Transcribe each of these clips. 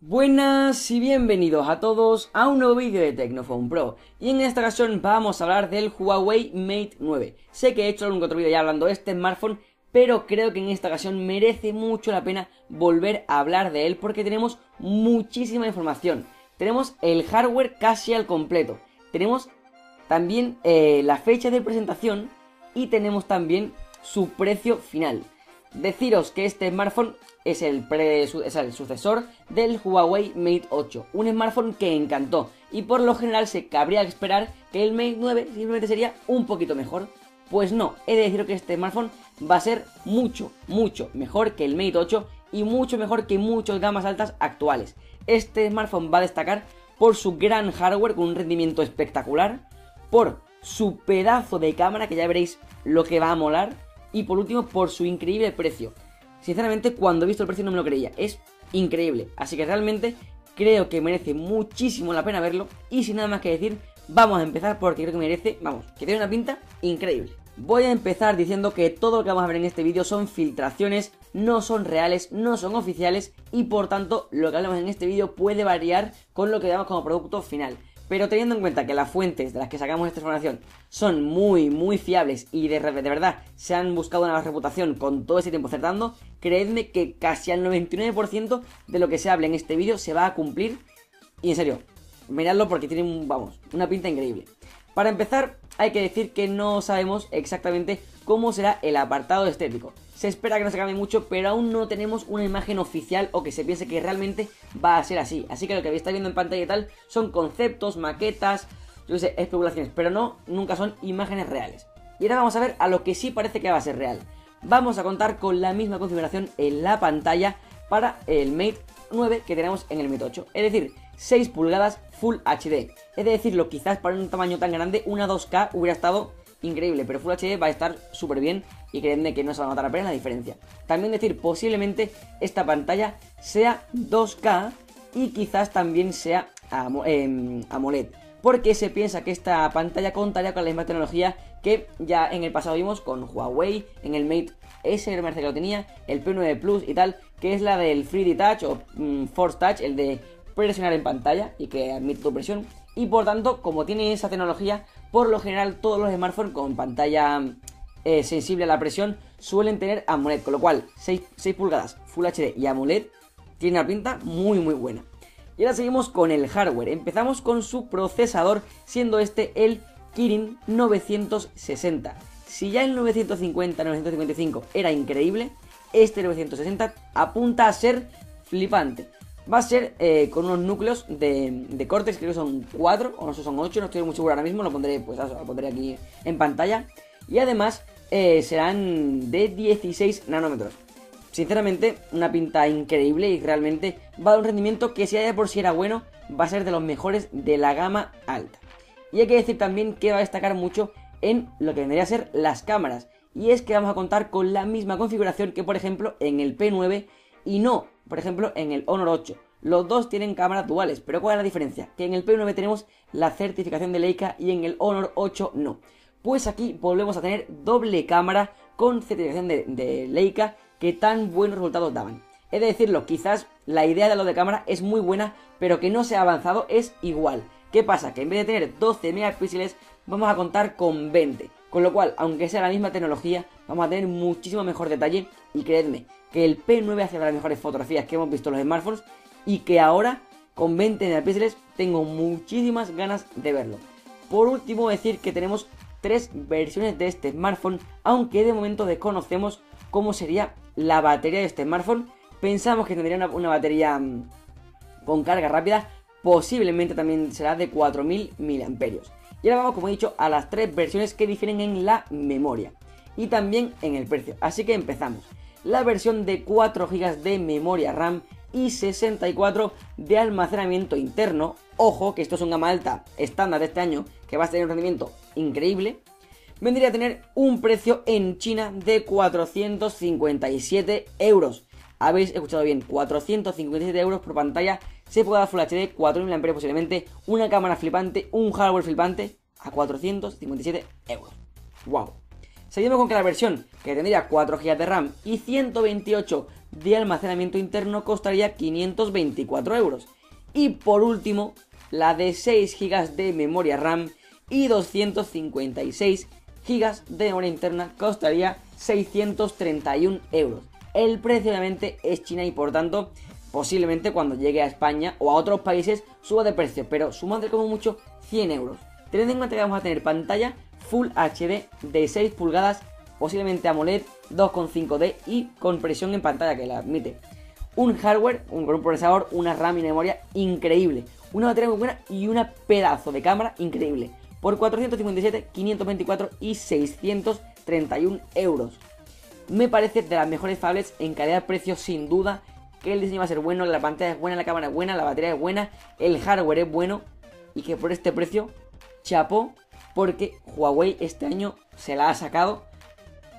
Buenas y bienvenidos a todos a un nuevo vídeo de Tecnophone Pro. Y en esta ocasión vamos a hablar del Huawei Mate 9 Sé que he hecho algún otro vídeo ya hablando de este smartphone pero creo que en esta ocasión merece mucho la pena volver a hablar de él porque tenemos muchísima información. Tenemos el hardware casi al completo, tenemos también eh, la fecha de presentación y tenemos también su precio final Deciros que este smartphone es el, es el sucesor del Huawei Mate 8, un smartphone que encantó y por lo general se cabría esperar que el Mate 9 simplemente sería un poquito mejor. Pues no, he de decir que este smartphone va a ser mucho, mucho mejor que el Mate 8 y mucho mejor que muchos gamas altas actuales. Este smartphone va a destacar por su gran hardware con un rendimiento espectacular, por su pedazo de cámara que ya veréis lo que va a molar y por último por su increíble precio. Sinceramente, cuando he visto el precio no me lo creía. Es increíble. Así que realmente creo que merece muchísimo la pena verlo. Y sin nada más que decir, vamos a empezar porque creo que merece, vamos, que tiene una pinta increíble. Voy a empezar diciendo que todo lo que vamos a ver en este vídeo son filtraciones, no son reales, no son oficiales y por tanto lo que hablamos en este vídeo puede variar con lo que veamos como producto final. Pero teniendo en cuenta que las fuentes de las que sacamos esta información son muy, muy fiables y de, verdad se han buscado una reputación con todo ese tiempo acertando, creedme que casi al 99% de lo que se hable en este vídeo se va a cumplir. Y en serio, miradlo porque tiene, vamos, una pinta increíble. Para empezar, hay que decir que no sabemos exactamente cómo será el apartado estético. Se espera que no se cambie mucho, pero aún no tenemos una imagen oficial o que se piense que realmente va a ser así. Así que lo que estáis viendo en pantalla y tal son conceptos, maquetas, yo sé, especulaciones, pero no, nunca son imágenes reales. Y ahora vamos a ver a lo que sí parece que va a ser real. Vamos a contar con la misma configuración en la pantalla para el Mate 9 que tenemos en el Mate 8. Es decir, 6 pulgadas Full HD. Es decirlo, quizás para un tamaño tan grande, una 2K hubiera estado increíble, pero Full HD va a estar súper bien y creedme que no se va a notar apenas la diferencia. También decir, posiblemente esta pantalla sea 2K y quizás también sea em, AMOLED. Porque se piensa que esta pantalla contaría con la misma tecnología que ya en el pasado vimos con Huawei, en el Mate S, parece que lo tenía, el P9 Plus y tal, que es la del 3D Touch o mm, Force Touch, el de presionar en pantalla y que admite tu presión. Y por tanto, como tiene esa tecnología, por lo general todos los smartphones con pantalla eh, sensible a la presión suelen tener AMOLED, con lo cual 6, pulgadas Full HD y AMOLED tiene una pinta muy muy buena. Y ahora seguimos con el hardware. Empezamos con su procesador, siendo este el Kirin 960. Si ya el 950-955 era increíble, este 960 apunta a ser flipante. Va a ser eh, con unos núcleos de, cortes, creo que son 4 o no sé, son 8, no estoy muy seguro ahora mismo, lo pondré, pues, lo pondré aquí en pantalla. Y además eh, serán de 16 nanómetros. Sinceramente, una pinta increíble y realmente va a dar un rendimiento que si ya de por sí era bueno, va a ser de los mejores de la gama alta. Y hay que decir también que va a destacar mucho en lo que vendría a ser las cámaras. Y es que vamos a contar con la misma configuración que por ejemplo en el P9 y no, por ejemplo, en el Honor 8. Los dos tienen cámaras duales, pero ¿cuál es la diferencia? Que en el P9 tenemos la certificación de Leica y en el Honor 8 no. Pues aquí volvemos a tener doble cámara con certificación de, Leica que tan buenos resultados daban. He de decirlo, quizás la idea de lo de cámara es muy buena, pero que no se ha avanzado es igual. ¿Qué pasa? Que en vez de tener 12 megapíxeles, vamos a contar con 20. Con lo cual, aunque sea la misma tecnología, vamos a tener muchísimo mejor detalle. Y creedme, que el P9 hace las mejores fotografías que hemos visto en los smartphones y que ahora con 20 megapíxeles tengo muchísimas ganas de verlo. Por último decir que tenemos tres versiones de este smartphone, aunque de momento desconocemos cómo sería la batería de este smartphone. Pensamos que tendría una, batería mm, con carga rápida, posiblemente también será de 4000 mAh. Y ahora vamos, como he dicho, a las tres versiones que difieren en la memoria y también en el precio. Así que empezamos la versión de 4 GB de memoria RAM y 64 de almacenamiento interno. Ojo, que esto es un gama alta estándar de este año que va a tener un rendimiento increíble. Vendría a tener un precio en China de 457 euros. Habéis escuchado bien, 457 euros por pantalla. Se puede dar Full HD, 4000 mAh posiblemente, una cámara flipante, un hardware flipante a 457 euros. ¡Wow! Seguimos con que la versión que tendría 4 GB de RAM y 128 de almacenamiento interno costaría 524 euros. Y por último, la de 6 GB de memoria RAM y 256 GB de memoria interna costaría 631 euros. El precio obviamente es China y por tanto posiblemente cuando llegue a España o a otros países suba de precio, pero sumando como mucho 100 euros. Tened en cuenta que vamos a tener pantalla Full HD de 6 pulgadas, posiblemente AMOLED 2.5D y con presión en pantalla que la admite. Un hardware, un, un procesador, una RAM y memoria increíble. Una batería muy buena y una pedazo de cámara increíble. Por 457, 524 y 631 euros. Me parece de las mejores tablets en calidad-precio sin duda. Que el diseño va a ser bueno, la pantalla es buena, la cámara es buena, la batería es buena, el hardware es bueno. Y que por este precio, chapó, porque Huawei este año se la ha sacado.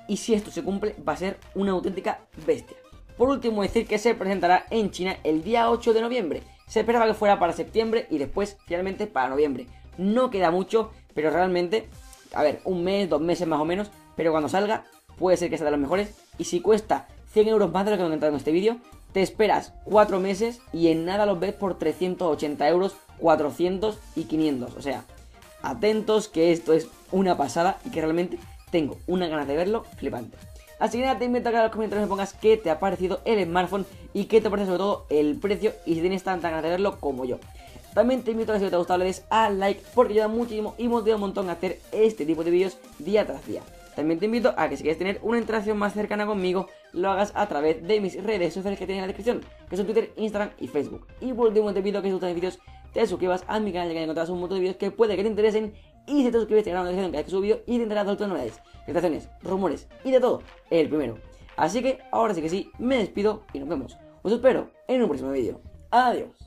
Y si esto se cumple, va a ser una auténtica bestia. Por último, decir que se presentará en China el día 8 de noviembre. Se esperaba que fuera para septiembre y después finalmente para noviembre. No queda mucho, pero realmente, a ver, un mes, dos meses más o menos, pero cuando salga puede ser que sea de los mejores. Y si cuesta 100 euros más de lo que he comentado en este vídeo, te esperas 4 meses y en nada los ves por 380 euros, 400 y 500. O sea, atentos que esto es una pasada y que realmente tengo una ganas de verlo flipante. Así que nada, te invito a que en los comentarios me pongas qué te ha parecido el smartphone y qué te parece sobre todo el precio y si tienes tanta ganas de verlo como yo. También te invito a que si te ha gustado le des a like porque ayuda muchísimo y motiva un montón a hacer este tipo de vídeos día tras día. También te invito a que si quieres tener una interacción más cercana conmigo, lo hagas a través de mis redes sociales que tienes en la descripción, que son Twitter, Instagram y Facebook. Y por último te pido que si gustan vídeos te suscribas a mi canal ya que encontrarás un montón de vídeos que puede que te interesen y si te suscribes te una notificación cada vez que subo y te enterarás de otras novedades, presentaciones, rumores y de todo, el primero. Así que ahora sí que sí, me despido y nos vemos. Os espero en un próximo vídeo. Adiós.